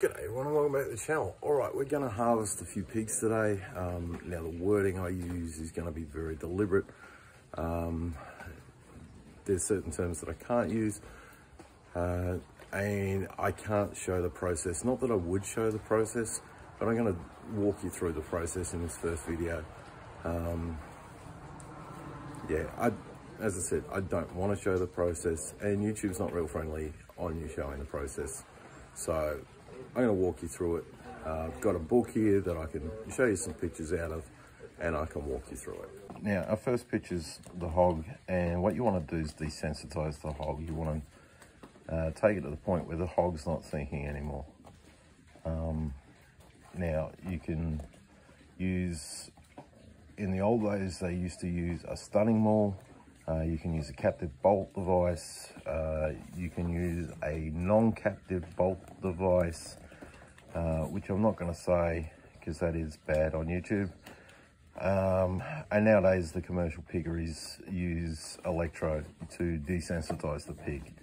G'day everyone and welcome back to the channel. Alright, we're going to harvest a few pigs today. Um, now the wording I use is going to be very deliberate. Um, there's certain terms that I can't use uh, and I can't show the process. Not that I would show the process, but I'm going to walk you through the process in this first video. Um, yeah, I, as I said, I don't want to show the process and YouTube's not real friendly on you showing the process. So I'm going to walk you through it. Uh, I've got a book here that I can show you some pictures out of and I can walk you through it. Now, our first picture is the hog and what you want to do is desensitize the hog. You want to uh, take it to the point where the hog's not thinking anymore. Um, now, you can use, in the old days, they used to use a stunning maul. Uh, you can use a captive bolt device. Uh, you can use a non-captive bolt device uh, which I'm not going to say because that is bad on YouTube. Um, and nowadays the commercial piggeries use electrode to desensitize the pig.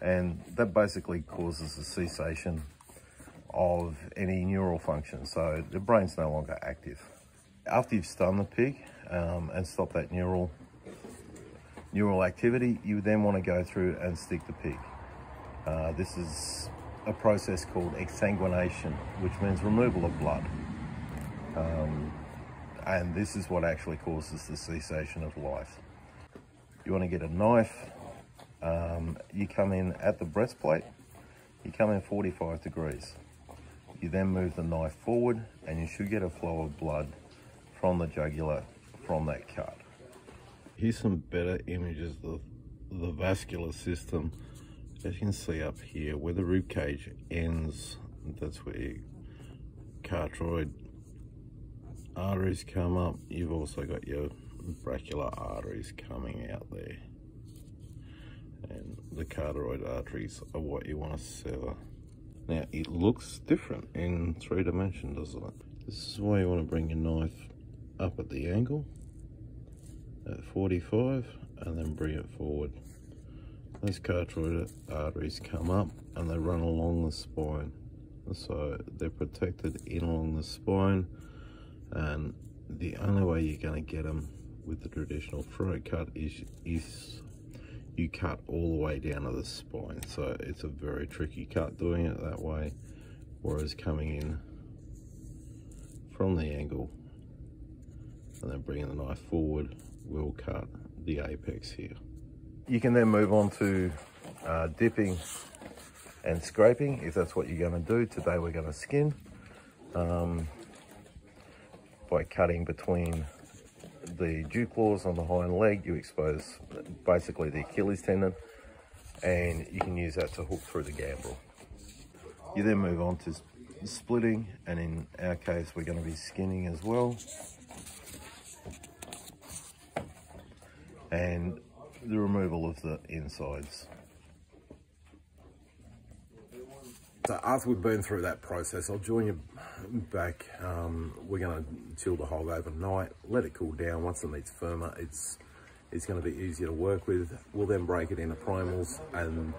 And that basically causes a cessation of any neural function. So the brain's no longer active. After you've stunned the pig um, and stopped that neural neural activity, you then want to go through and stick the pig. Uh, this is a process called exsanguination, which means removal of blood. Um, and this is what actually causes the cessation of life. You want to get a knife, um, you come in at the breastplate, you come in 45 degrees. You then move the knife forward and you should get a flow of blood from the jugular from that cut. Here's some better images of the vascular system as you can see up here, where the rib cage ends, that's where your carotid arteries come up. You've also got your brachial arteries coming out there. And the carotid arteries are what you want to sever. Now, it looks different in three dimension, doesn't it? This is why you want to bring your knife up at the angle at 45 and then bring it forward those carotid arteries come up and they run along the spine. So they're protected in along the spine and the only way you're going to get them with the traditional throat cut is, is you cut all the way down to the spine. So it's a very tricky cut doing it that way. Whereas coming in from the angle and then bringing the knife forward will cut the apex here. You can then move on to uh, dipping and scraping if that's what you're going to do. Today we're going to skin um, by cutting between the dew claws on the hind leg. You expose basically the Achilles tendon and you can use that to hook through the gambrel. You then move on to splitting and in our case we're going to be skinning as well. And the removal of the insides. So after we've been through that process, I'll join you back. Um, we're going to chill the hog overnight, let it cool down. Once the meat's firmer, it's it's going to be easier to work with. We'll then break it into primals and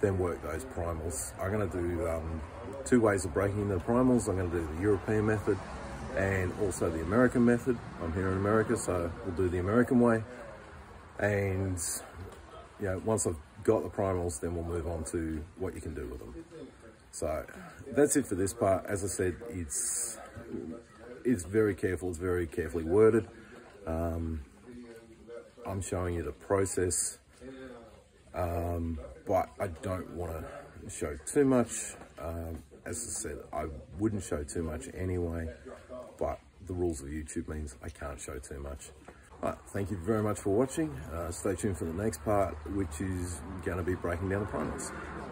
then work those primals. I'm going to do um, two ways of breaking the primals. I'm going to do the European method and also the American method. I'm here in America, so we'll do the American way and you know, once I've got the primals, then we'll move on to what you can do with them. So that's it for this part. As I said, it's it's very careful, it's very carefully worded. Um, I'm showing you the process, um, but I don't want to show too much. Um, as I said, I wouldn't show too much anyway, but the rules of YouTube means I can't show too much. Right, thank you very much for watching. Uh, stay tuned for the next part, which is going to be breaking down the primals.